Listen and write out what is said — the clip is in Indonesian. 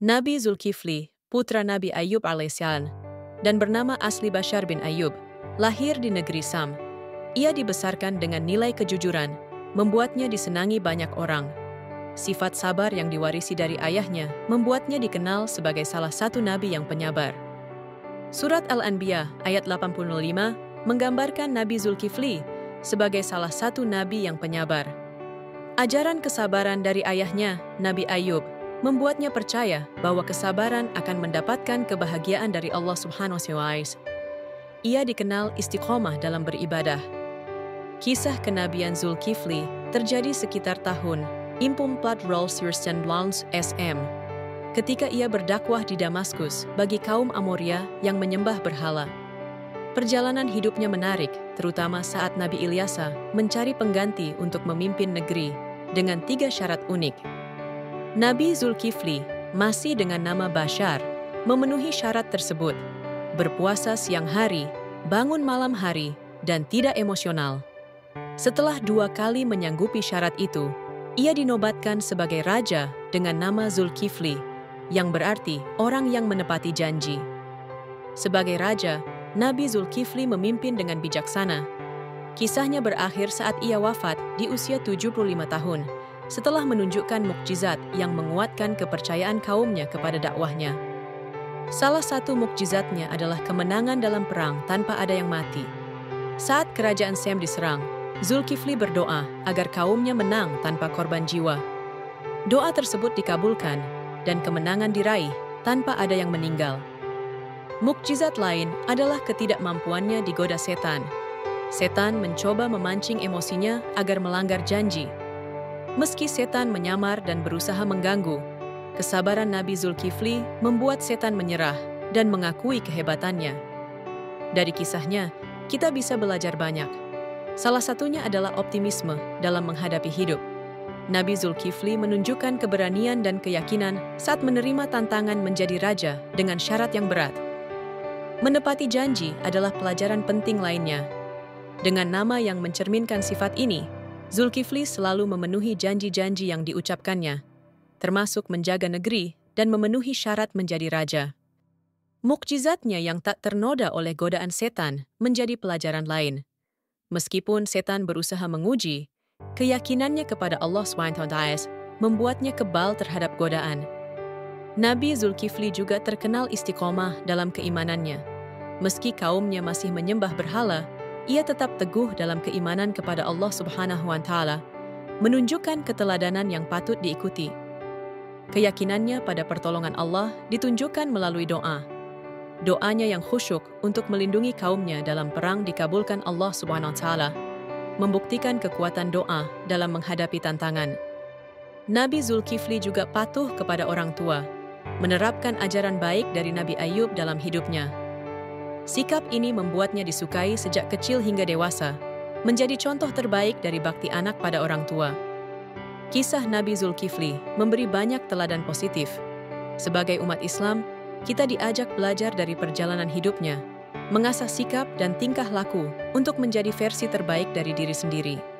Nabi Zulkifli, putra Nabi Ayub alaihissalam, dan bernama asli Bashar bin Ayub, lahir di negeri Sam. Ia dibesarkan dengan nilai kejujuran, membuatnya disenangi banyak orang. Sifat sabar yang diwarisi dari ayahnya membuatnya dikenal sebagai salah satu nabi yang penyabar. Surat Al-Anbiya ayat 85 menggambarkan Nabi Zulkifli sebagai salah satu nabi yang penyabar. Ajaran kesabaran dari ayahnya, Nabi Ayub, membuatnya percaya bahwa kesabaran akan mendapatkan kebahagiaan dari Allah Subhanahu wa. Ia dikenal istiqomah dalam beribadah. Kisah kenabian Zulkifli terjadi sekitar tahun Impum Plat Rolls SM ketika ia berdakwah di Damaskus bagi kaum Amoria yang menyembah berhala. Perjalanan hidupnya menarik, terutama saat Nabi Ilyasa mencari pengganti untuk memimpin negeri dengan tiga syarat unik. Nabi Zulkifli, masih dengan nama Bashar, memenuhi syarat tersebut, berpuasa siang hari, bangun malam hari, dan tidak emosional. Setelah dua kali menyanggupi syarat itu, ia dinobatkan sebagai raja dengan nama Zulkifli, yang berarti orang yang menepati janji. Sebagai raja, Nabi Zulkifli memimpin dengan bijaksana. Kisahnya berakhir saat ia wafat di usia 75 tahun, setelah menunjukkan mukjizat yang menguatkan kepercayaan kaumnya kepada dakwahnya. Salah satu mukjizatnya adalah kemenangan dalam perang tanpa ada yang mati. Saat kerajaan Sem diserang, Zulkifli berdoa agar kaumnya menang tanpa korban jiwa. Doa tersebut dikabulkan dan kemenangan diraih tanpa ada yang meninggal. Mukjizat lain adalah ketidakmampuannya digoda setan. Setan mencoba memancing emosinya agar melanggar janji. Meski setan menyamar dan berusaha mengganggu, kesabaran Nabi Zulkifli membuat setan menyerah dan mengakui kehebatannya. Dari kisahnya, kita bisa belajar banyak. Salah satunya adalah optimisme dalam menghadapi hidup. Nabi Zulkifli menunjukkan keberanian dan keyakinan saat menerima tantangan menjadi raja dengan syarat yang berat. Menepati janji adalah pelajaran penting lainnya. Dengan nama yang mencerminkan sifat ini, Zulkifli selalu memenuhi janji-janji yang diucapkannya, termasuk menjaga negeri dan memenuhi syarat menjadi raja. Mukjizatnya yang tak ternoda oleh godaan setan menjadi pelajaran lain. Meskipun setan berusaha menguji, keyakinannya kepada Allah SWT membuatnya kebal terhadap godaan. Nabi Zulkifli juga terkenal istiqomah dalam keimanannya. Meski kaumnya masih menyembah berhala, ia tetap teguh dalam keimanan kepada Allah Subhanahu wa taala, menunjukkan keteladanan yang patut diikuti. Keyakinannya pada pertolongan Allah ditunjukkan melalui doa, Doanya yang khusyuk untuk melindungi kaumnya dalam perang dikabulkan Allah Subhanahu wa taala, membuktikan kekuatan doa dalam menghadapi tantangan. Nabi Zulkifli juga patuh kepada orang tua, menerapkan ajaran baik dari Nabi Ayub dalam hidupnya. Sikap ini membuatnya disukai sejak kecil hingga dewasa, menjadi contoh terbaik dari bakti anak pada orang tua. Kisah Nabi Zulkifli memberi banyak teladan positif. Sebagai umat Islam, kita diajak belajar dari perjalanan hidupnya, mengasah sikap dan tingkah laku untuk menjadi versi terbaik dari diri sendiri.